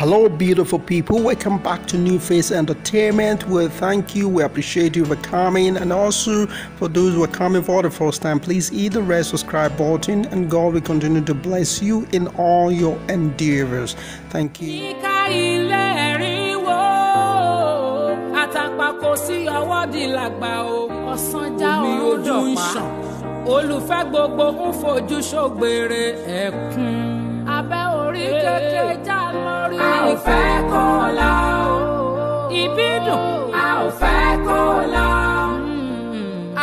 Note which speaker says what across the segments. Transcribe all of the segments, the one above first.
Speaker 1: Hello, beautiful people. Welcome back to NewFaze Entertainment. We thank you. We appreciate you for coming. And also, for those who are coming for the first time, please hit the red subscribe button. And God will continue to bless you in all your endeavors. Thank you.
Speaker 2: Ìka ilé rí wo, àtàpàkò sí ọwọ́ di làgbà o. Ọ̀sán já
Speaker 3: Omi
Speaker 2: ojú
Speaker 3: ojú
Speaker 2: ń
Speaker 3: ń
Speaker 2: ṣàn. Olùfẹ́ gbogbo ń fojú ṣògbèrè ẹ̀kún. Orí kékeré já lórí. A ò fẹ́ kó la o. Ìbídùn. A ò fẹ́ kó la.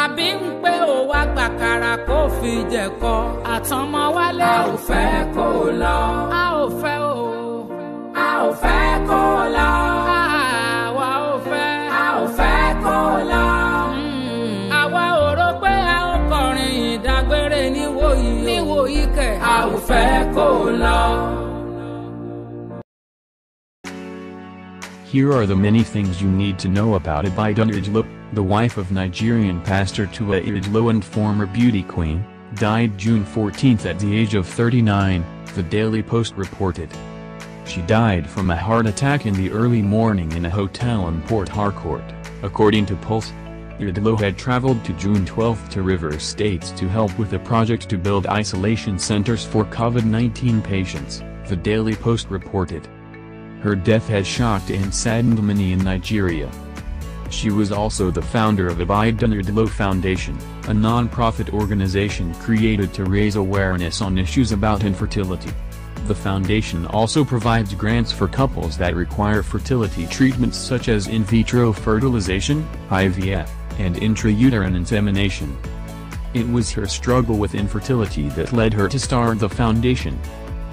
Speaker 2: Àbí ń pé ó wá gbàkàrà kó fi jẹ̀kọ. Àtọmọ wálé. A ò fẹ́ kó lọ. A ò fẹ́ o. A ò fẹ́ kó lọ. Àwa ò fẹ́. A ò fẹ́ kó lọ. Àwa ò rò pé a ó kọrin ìdágbére níwòyí. Níwòyí kẹ̀. A ò fẹ́ kó lọ.
Speaker 4: Here are the many things you need to know about Ibidun Ighodalo, the wife of Nigerian pastor Ituah Ighodalo and former beauty queen, died June 14 at the age of 39, the Daily Post reported. She died from a heart attack in the early morning in a hotel in Port Harcourt, according to Pulse. Ighodalo had traveled to June 12 to River States to help with a project to build isolation centers for COVID-19 patients, the Daily Post reported. Her death has shocked and saddened many in Nigeria. She was also the founder of Ibidun Ighodalo Foundation, a non-profit organization created to raise awareness on issues about infertility. The foundation also provides grants for couples that require fertility treatments such as in vitro fertilization, IVF, and intrauterine insemination. It was her struggle with infertility that led her to start the foundation.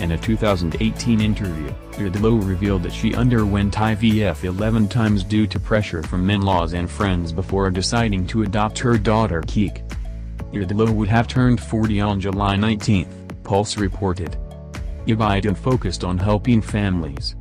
Speaker 4: In a 2018 interview, Ighodalo revealed that she underwent IVF 11 times due to pressure from in-laws and friends before deciding to adopt her daughter Keke. Ighodalo would have turned 40 on July 19, Pulse reported. Ibidun focused on helping families.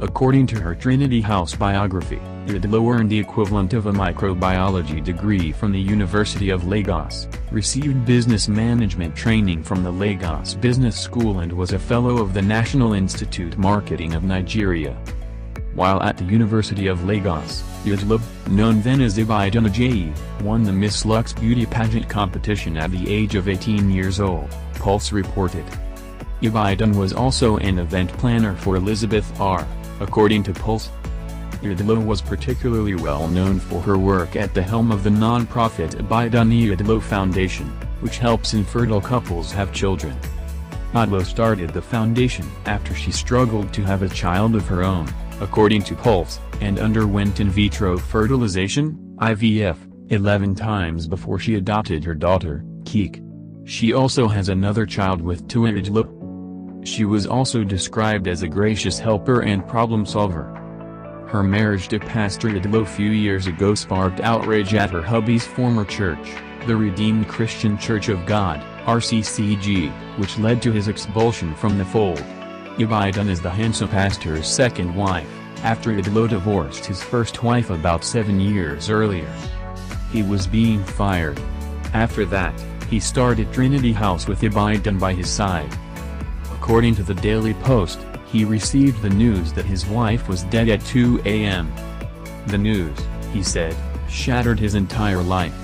Speaker 4: According to her Trinity House biography, Ighodalo earned the equivalent of a microbiology degree from the University of Lagos, received business management training from the Lagos Business School and was a fellow of the National Institute Marketing of Nigeria. While at the University of Lagos, Ighodalo, known then as Ibidun Ajayi, won the Miss Lux beauty pageant competition at the age of 18 years old, Pulse reported. Ibidun was also an event planner for Elizabeth R., according to Pulse. Ighodalo was particularly well known for her work at the helm of the non-profit Ibidun Ighodalo Foundation, which helps infertile couples have children. Ighodalo started the foundation after she struggled to have a child of her own, according to Pulse, and underwent in vitro fertilization, IVF, 11 times before she adopted her daughter, Keke. She also has another child with Ituah Ighodalo. She was also described as a gracious helper and problem solver. Her marriage to Pastor Ighodalo a few years ago sparked outrage at her hubby's former church, the Redeemed Christian Church of God, RCCG, which led to his expulsion from the fold. Ibidun is the handsome pastor's second wife, after Ighodalo divorced his first wife about seven years earlier. He was being fired. After that, he started Trinity House with Ibidun by his side. According to the Daily Post, he received the news that his wife was dead at 2 a.m. The news, he said, shattered his entire life.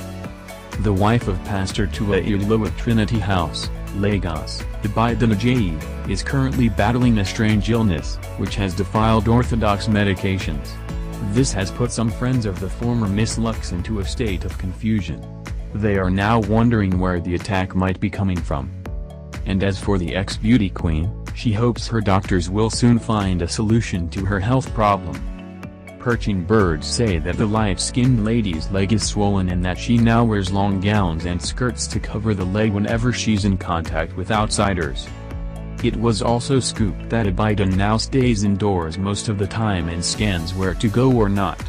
Speaker 4: The wife of Pastor Ituah Ighodalo of Trinity House, Lagos, Ibidun Ajayi, is currently battling a strange illness, which has defiled orthodox medications. This has put some friends of the former Miss Lux into a state of confusion. They are now wondering where the attack might be coming from. And as for the ex-beauty queen, she hopes her doctors will soon find a solution to her health problem. Perching birds say that the light-skinned lady's leg is swollen and that she now wears long gowns and skirts to cover the leg whenever she's in contact with outsiders. It was also scooped that Ibidun now stays indoors most of the time and scans where to go or not.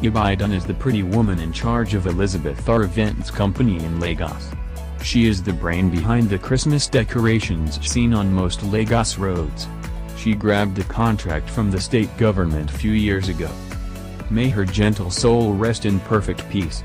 Speaker 4: Ibidun is the pretty woman in charge of Elizabeth R. Events Company in Lagos. She is the brain behind the Christmas decorations seen on most Lagos roads. She grabbed a contract from the state government few years ago. May her gentle soul rest in perfect peace.